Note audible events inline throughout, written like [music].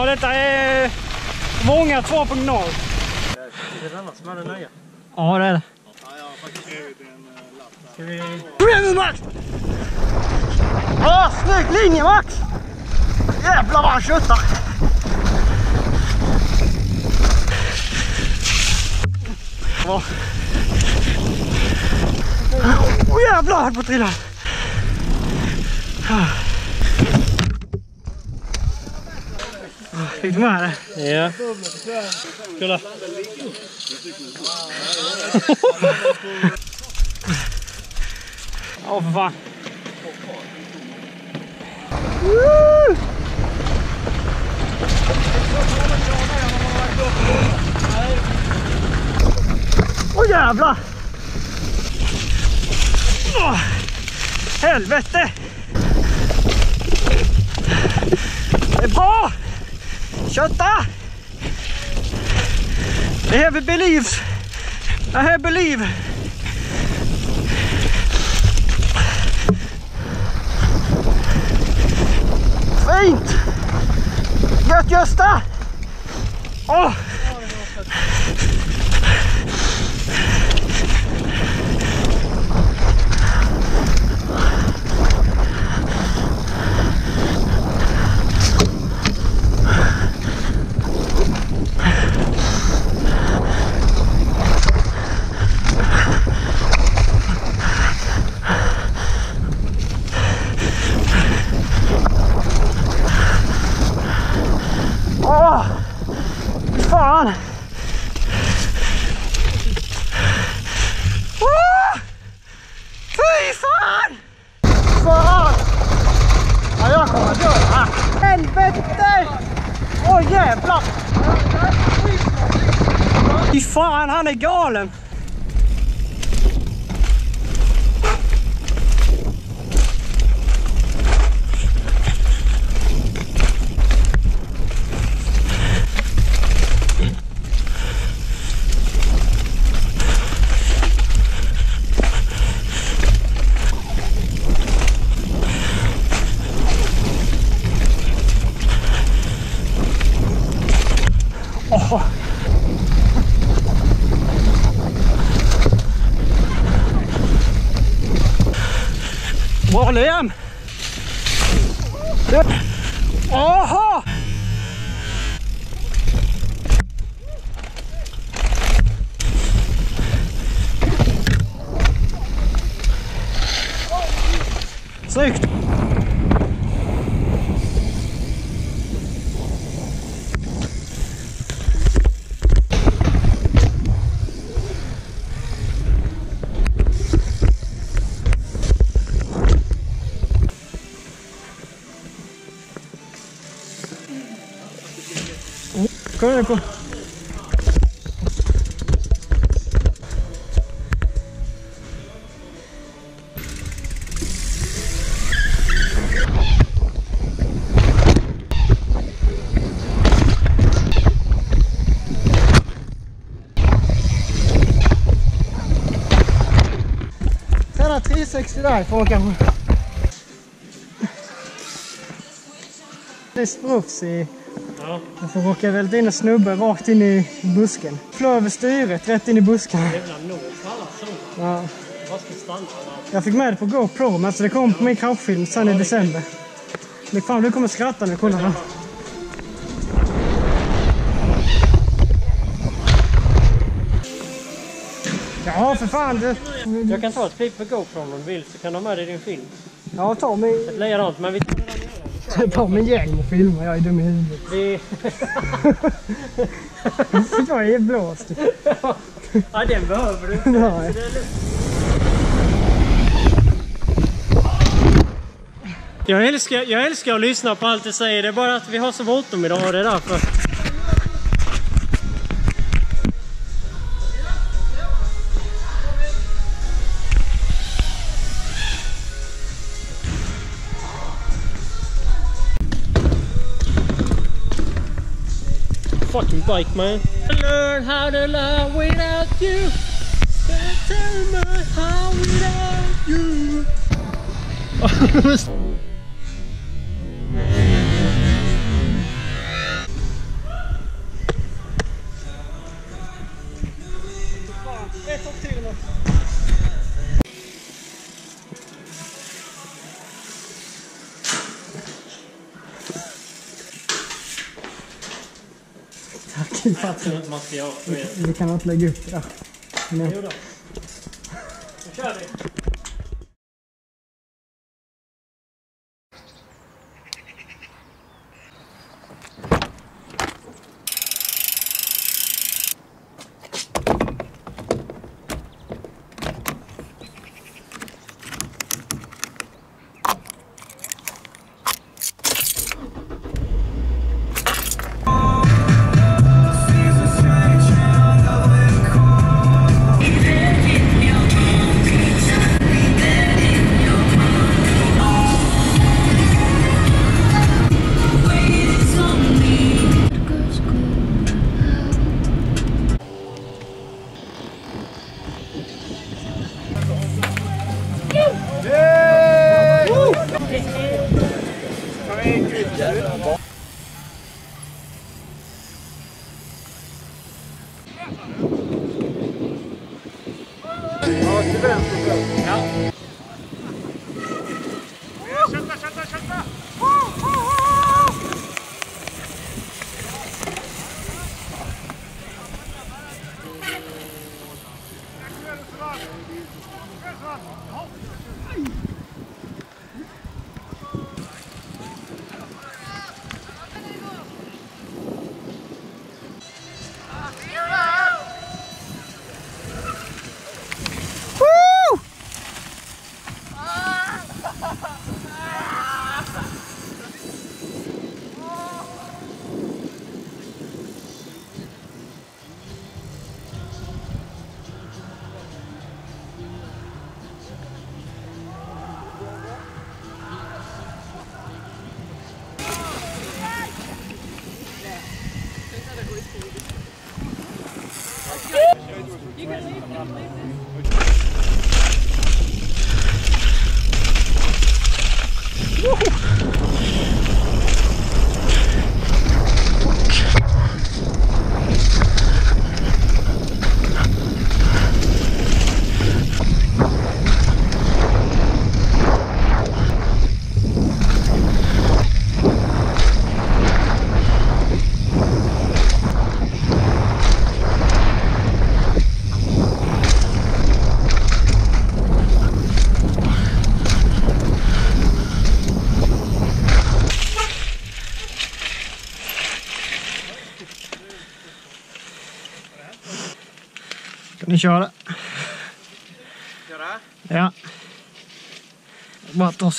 Ja, detta är Vånga 2.0. Är det denna som är den nya? Ja, det är det. Ska vi... Kom igen nu Max! Ja, snygg linje Max! Jävlar vad han köttar! Åh oh, jävlar, jag höll på att trilla! Fick du med det? Ja. Kolla. [laughs] Ja, för fan. Woo! Åh jävlar! Åh, helvete! Det är bra! Kötta! I have believes. I have believe. Fint! Gött Gösta! Åh! Oh. Fy fan! Åh! Fy fan! Fan! Ja, jag kommer dö här. Helvete! Åh jävlar! Fy fan, han är galen! Morlean. Oho! Zeugt! Snyggt! Kolla nu, kolla. Träna 360 därifrån kanske. Det är spruts Ja. Jag får råka välta in en snubbe rakt in i busken. Flög över styret, rätt in i busken. Jävla nog alla sådana. Ja. Vad ska stanna där? Jag fick med det på GoPro, men alltså det kom på min kraschfilm sen i december. Men fan, du kommer skratta nu. Kolla här. Ja, för fan. Det... Jag kan ta ett klipp på GoPro om du vill så kan du ha med i din film. Ja, ta min, Likadant men vi [laughs] ta min hjälm och filma. Jag är dum i huvudet. vi... [laughs] Jag är blåst. [laughs] ja den behöver du inte. Nej. Det. Jag älskar, jag älskar att lyssna på allt du säger. Det är bara att vi har så bråttom idag och det är därför. Fucking bike man. Learn how to love without you. Tell me how without you. [laughs] [laughs] Vi är det. Vi kan inte lägga upp det. Men, Jo då. Nu kör vi. So, so go. Ska ni köra? Köra? Ja. Bara att de.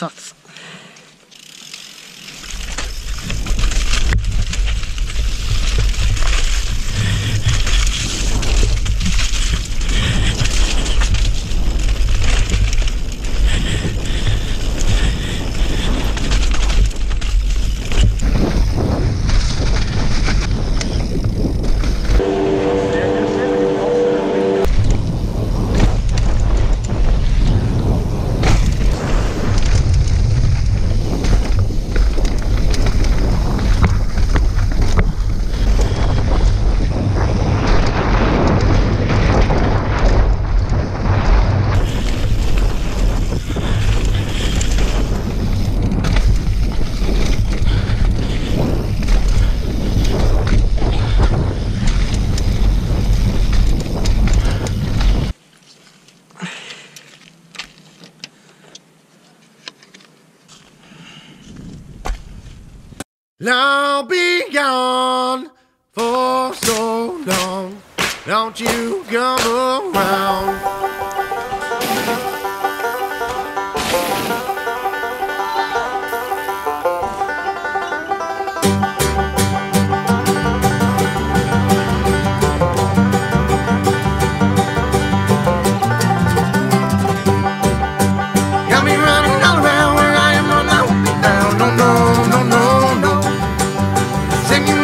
I'll be gone for so long. Don't you come around.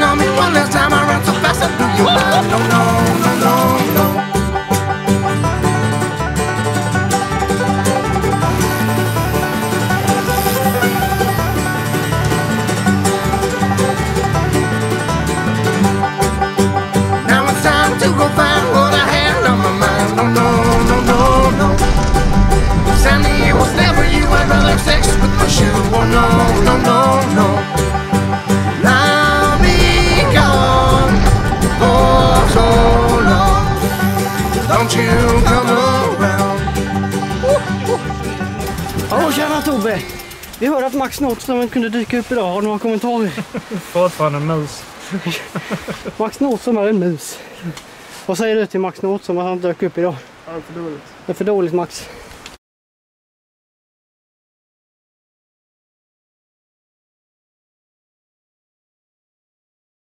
on me one last time. I run so fast I blew your mind. No, no, no, no, no. Now it's time to go find what I had on my mind. No, no. Tobbe! Vi hörde att Max Nordström kunde dyka upp idag. Har du några kommentarer? [laughs] Fortfarande en mus. [laughs] Max Nordström är en mus. Vad säger du till Max Nordström att han dök upp idag? Allt för dåligt. Det är för dåligt Max.